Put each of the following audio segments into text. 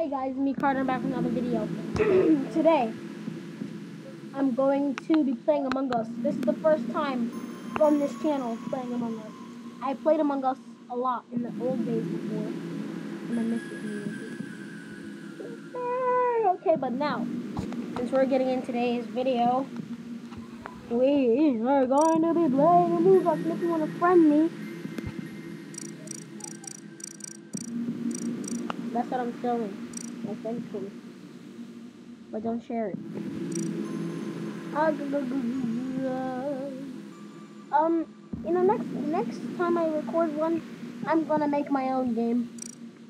Hey guys, me Carter back with another video. Today, I'm going to be playing Among Us. This is the first time from this channel playing Among Us. I played Among Us a lot in the old days before, and I miss it. Okay, but now, since we're getting in today's video, we are going to be playing Among Us. If you want to friend me, that's what I'm filming. My friends me. But don't share it. Um, you know, next next time I record one, I'm gonna make my own game.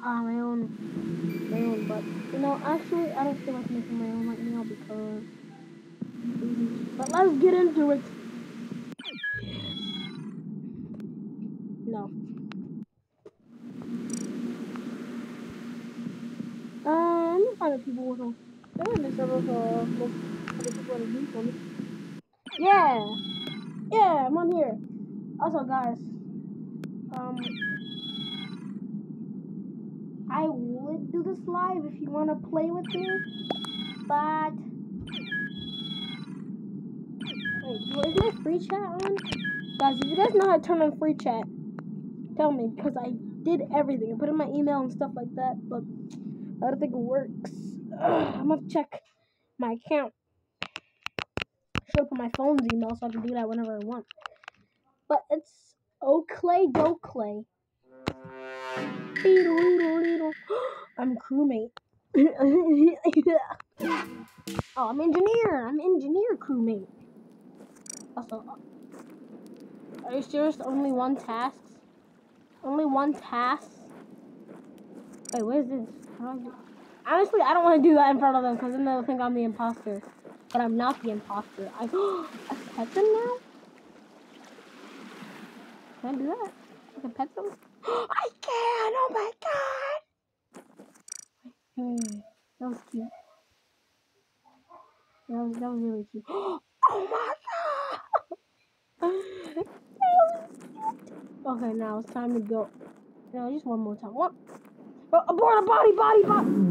Uh, my own, my own. But you know, actually, I don't feel like making my own right now because. But let's get into it. No. Uh, Find the people server for most people. Yeah! Yeah, I'm on here. Also, guys, um, I would do this live if you want to play with me, but. Wait, is my free chat on? Guys, if you guys know how to turn on free chat, tell me, because I did everything. I put in my email and stuff like that, but I don't think it works. I'm gonna check my account. Should put my phone's email so I can do that whenever I want. But it's Oakley Go Clay. I'm crewmate. oh, I'm engineer. I'm engineer crewmate. Also, are you serious? Only one task? Only one task? Wait, what is this? Honestly, I don't want to do that in front of them because then they'll think I'm the imposter. But I'm not the imposter. I, I pet them now? Can I do that? I can pet them? I can! Oh my god! That was cute. That was, that was really cute. Oh my god! okay, now it's time to go. No, just one more time. What? Abort a body, body, body!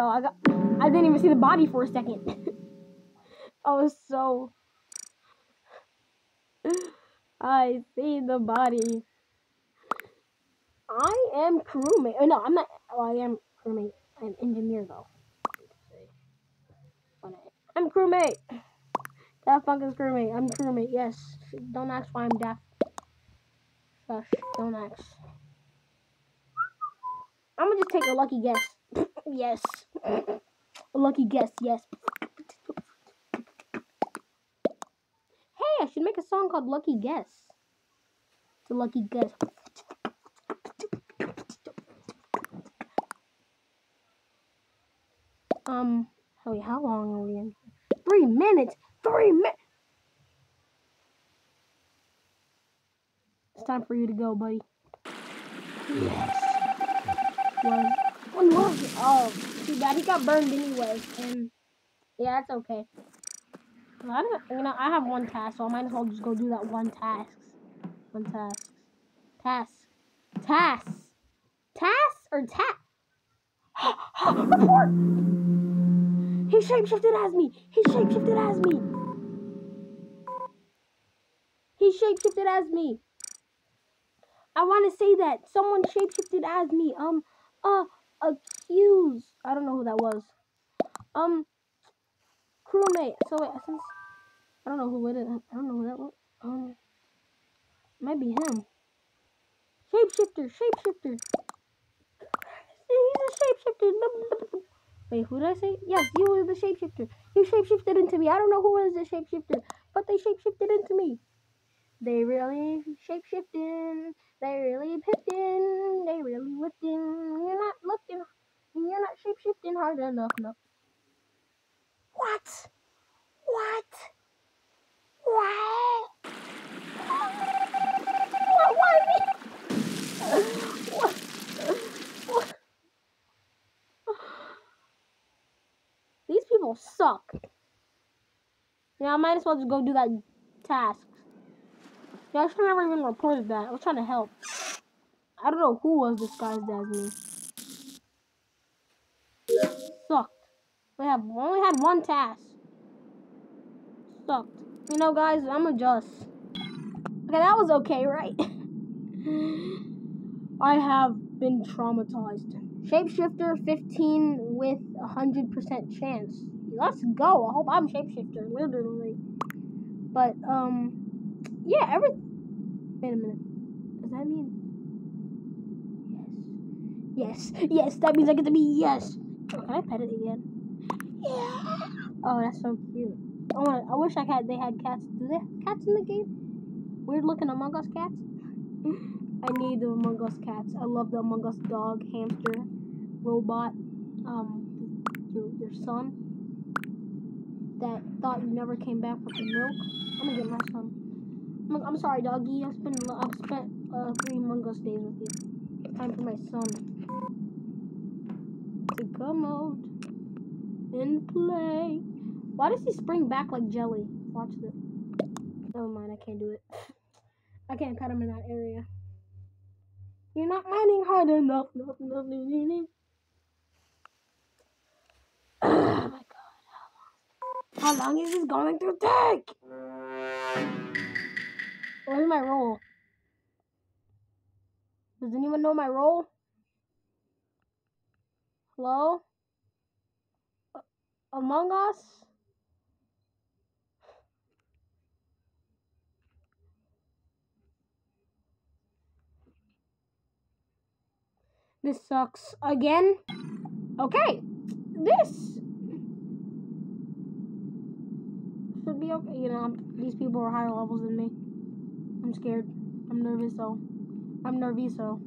I got. I didn't even see the body for a second. I was so. I see the body. I am crewmate. Oh, no, I'm not. Well, I am crewmate. I'm engineer though. I'm crewmate. Punk is crewmate. I'm crewmate. Yes. Don't ask why I'm deaf. Gosh, don't ask. I'm gonna just take a lucky guess. Yes. A lucky guess, yes. Hey, I should make a song called Lucky Guess. It's a lucky guess. Um, wait, how long are we in? Three minutes! Three minutes! It's time for you to go, buddy. Yes. Well, when was? Oh, too bad. He got burned anyway. And yeah, that's okay. I don't, you know, I have one task, so I might as well just go do that one task. One task. Task. Task. Task or task? Report! He shapeshifted as me! He shapeshifted as me! He shapeshifted as me! I want to say that someone shapeshifted as me. Um, uh, accused. I don't know who that was. Um, crewmate. So wait, since I don't know who it is. I don't know who that was. Um, might be him. Shapeshifter. Shapeshifter. He's a shapeshifter. Wait, who did I say? Yes, you were the shapeshifter. You shapeshifted into me. I don't know who was the shapeshifter, but they shapeshifted into me. They really shapeshifting. They really pipped in. They really whipped in. You're not looking. You're not shapeshifting hard enough. No. What? What? What? What? What? What? These people suck. Yeah, I might as well just go do that task. I should never even reported that. I was trying to help. I don't know who was disguised as me. Sucked. We have only had one task. Sucked. You know, guys, I'm a just. Okay, that was okay, right? I have been traumatized. Shapeshifter 15 with 100% chance. Let's go. I hope I'm shapeshifter, literally. But, um, yeah, every. Wait a minute. Does that mean. Yes. Yes. Yes, that means I get to be yes. Oh, can I pet it again? Yeah. Oh, that's so cute. I want. I wish I had. They had cats. Do they have cats in the game? Weird looking Among Us cats. I need the Among Us cats. I love the Among Us dog, hamster, robot, um, your your son that thought you never came back with the milk. I'm gonna get my son. I'm, sorry, doggy. I've spent I've spent uh, three Among days with you. Time for my son to come out and play. Why does he spring back like jelly? Watch this. Never mind, I can't do it. I can't pet him in that area. You're not mining hard enough. enough, enough, enough. Oh my god. How long is this going to take? Where's my role? Does anyone know my role? Hello? Among Us? This sucks again. Okay, this should be okay. You know, these people are higher levels than me. I'm scared. I'm nervous, so. I'm nervous, so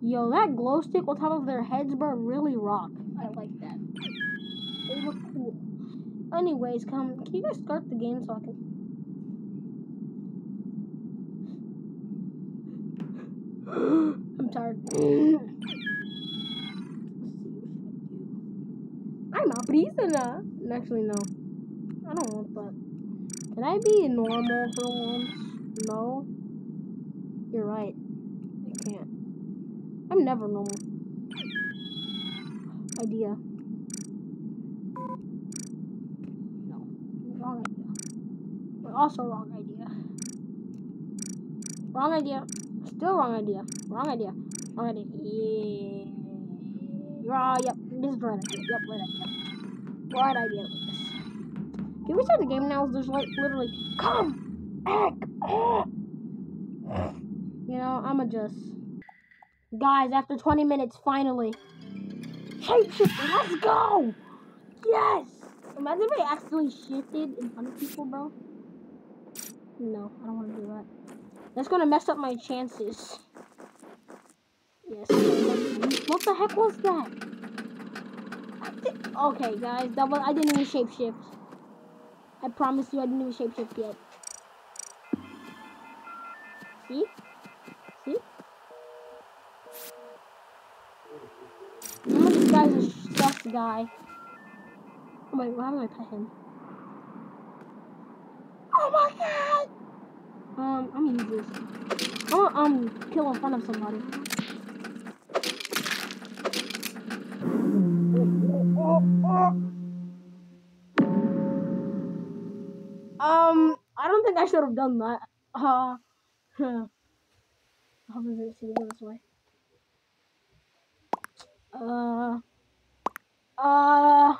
Yo, that glow stick on top of their heads, bro, really rock. I like that. They look cool. Anyways, come. Can you guys start the game so I can? I'm tired. I'm a prisoner. Actually, no. I don't want that. Can I be normal for once? No. You're right. I can't. I'm never normal. Idea. No. Wrong idea. But also wrong idea. Wrong idea. Still wrong idea. Wrong idea. Wrong idea. Yeah. Right, yep. This is right idea. Yep, right idea. Right idea. Can we start the game now? There's like literally come back. You know, I'ma just Guys, after 20 minutes, finally. Shapeshifter, let's go! Yes! Imagine if I accidentally shifted in front of people, bro. No, I don't want to do that. That's gonna mess up my chances. Yes. What the heck was that? Okay, guys, that was I didn't even shapeshift. I promise you, I didn't even shapeshift yet. Guy. Oh, wait, why do I pet him? Oh my god! Um, I'm gonna use this. I want um kill in front of somebody. Um, I don't think I should have done that. Uh, huh. I hope it see go this way. Uh, uh,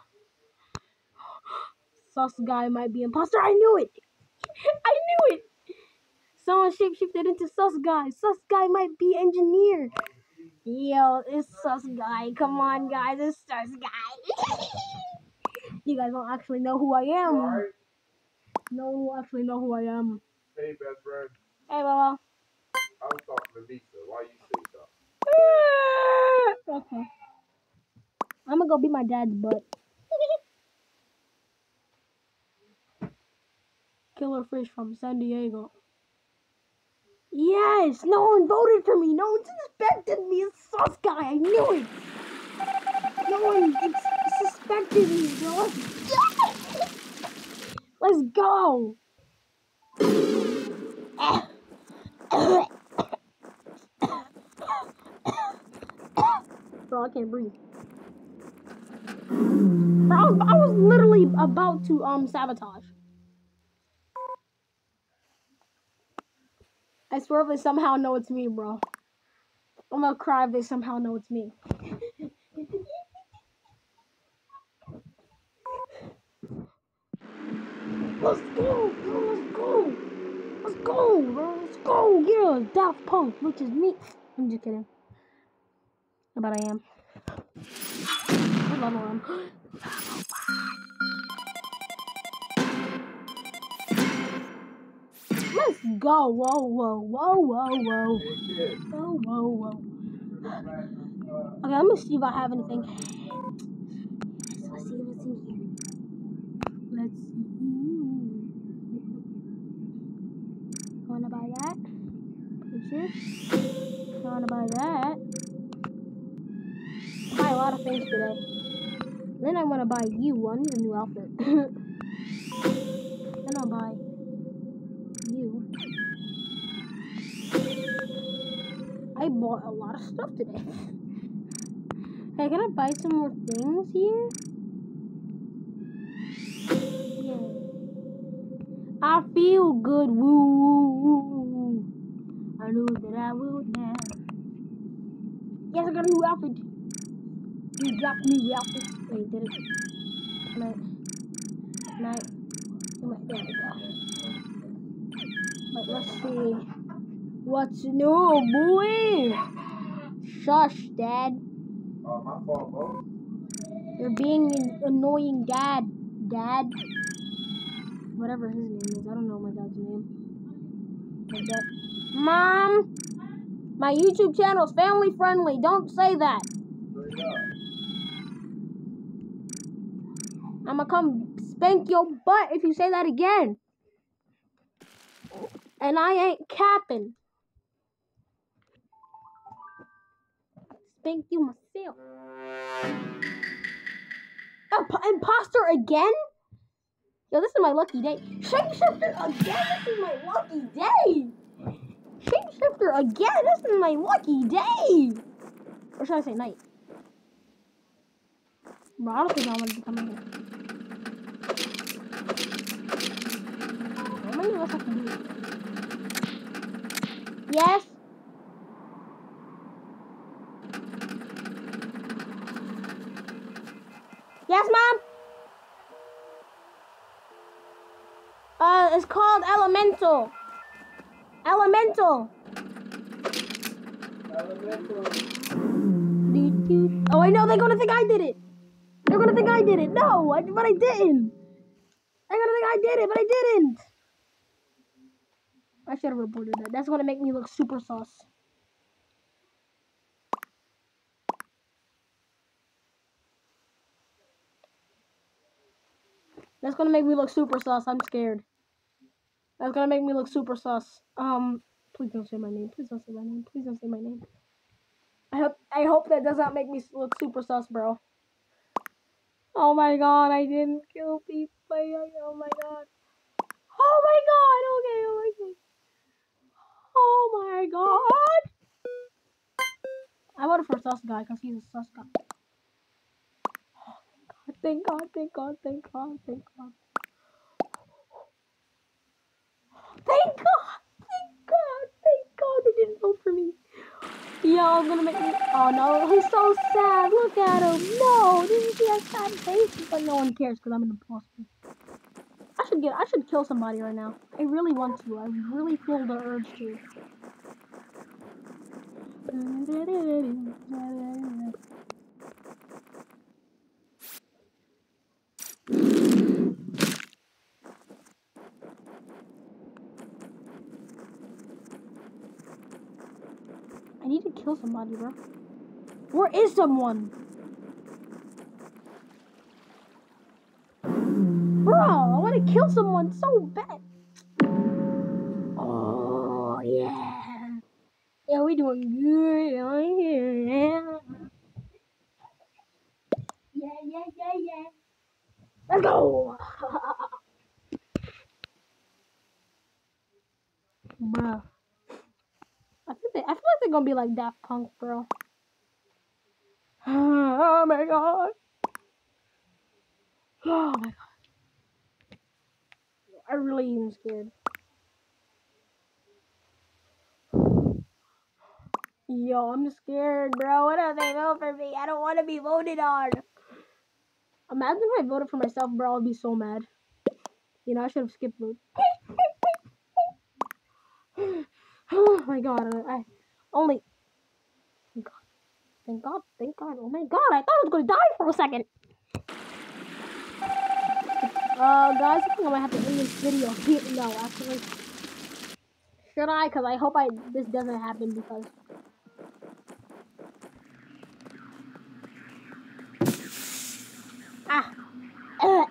sus guy might be imposter. I knew it. I knew it. Someone shapeshifted into sus guy. Sus guy might be engineer. Yo, it's sus guy. Come on, guys, it's sus guy. you guys don't actually know who I am. No one will actually know who I am. Hey, best friend. Hey, Baba. I was talking to Lisa. Why you say that? okay. I'm gonna go be my dad's butt. Killer fish from San Diego. Yes! No one voted for me! No one suspected me! It's sus guy! I knew it! No one suspected me, bro! Let's go! Bro, I can't breathe. Was, I was literally about to um sabotage. I swear if they somehow know it's me, bro. I'm gonna cry if they somehow know it's me. Let's go, bro. Let's go. Let's go, bro. Let's go. Yeah, Daft Punk, which is me. I'm just kidding. But I am. I level am Let's go. Whoa, whoa, whoa, whoa, whoa. Whoa, whoa, whoa. Okay, I'm gonna see if I have anything. Let's see what's in here. Let's see. Wanna buy that. Purchase. Wanna buy that. Buy a lot of things today. Then I wanna buy you one, a new outfit. then I'll buy bought a lot of stuff today. Hey, can I buy some more things here? I feel good, woo. I know that I will now. Yes, I got a new outfit. You dropped me new outfit. Wait, did it? I? Can There we go. Let's see. What's new, boy? Shush, Dad. uh, my fault, bro. You're being an annoying dad. Dad. Whatever his name is. I don't know my dad's name. My dad. Mom! My YouTube channel is family friendly. Don't say that. I'm gonna come spank your butt if you say that again. And I ain't capping. Spank you myself. Imp- imposter again? Yo, this is my lucky day. Shapeshifter again? This is my lucky day. Shapeshifter again? This is my lucky day. Or should I say night? Bro, I don't think I want to here. How many of us have to do? Yes? Yes, Mom? Uh, it's called Elemental. Elemental. Doot. Oh, I know. They're gonna think I did it. They're gonna think I did it. No, I, but I didn't. They're gonna think I did it, but I didn't. I should have reported that. That's gonna make me look super sauce. That's gonna make me look super sauce. I'm scared. That's gonna make me look super sauce. Um, please don't say my name. Please don't say my name. Please don't say my name. I hope I hope that does not make me look super sus, bro. Oh my god, I didn't kill people. Oh my god. Oh my god. Okay, oh my god. Oh my god. I voted for sus guy because he's a sus guy. Thank god, thank god, thank god, thank god. Thank god, thank god, thank god they didn't vote for me. Y'all gonna make me. Oh no, he's so sad. Look at him. No, didn't see that sad face? But no one cares because I'm an imposter. I should get. I should kill somebody right now. I really want to. I really feel the urge to. I need to kill somebody, bro. Where is someone? Bro, I want to kill someone so bad. Oh, yeah. Yeah, we doing good on here. Yeah, yeah, yeah, yeah. yeah. Let's go. Bruh. I think they, I feel like they're gonna be like Daft Punk, bro. Oh my god. Oh my god. I really am scared. Yo, I'm scared, bro. What if they vote for me? I don't want to be voted on. Imagine if I voted for myself, bro. I'd be so mad. You know, I should have skipped vote. oh my god. I only. Thank God. Thank God. Thank God. Oh my god. I thought I was going to die for a second. Uh, guys, I think I might have to end this video. No, actually. Should I? Because I hope I this doesn't happen because. Ah. Uh.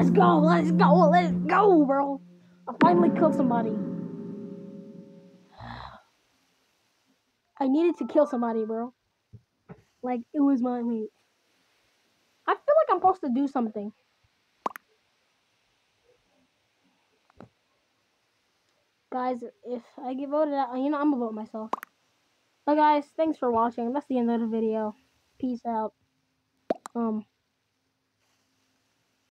Let's go, let's go, let's go, bro. I finally killed somebody. I needed to kill somebody, bro. Like, it was my mate. I feel like I'm supposed to do something. Guys, if I get voted out, you know, I'm gonna vote myself. But guys, thanks for watching. That's the end of the video. Peace out. Um.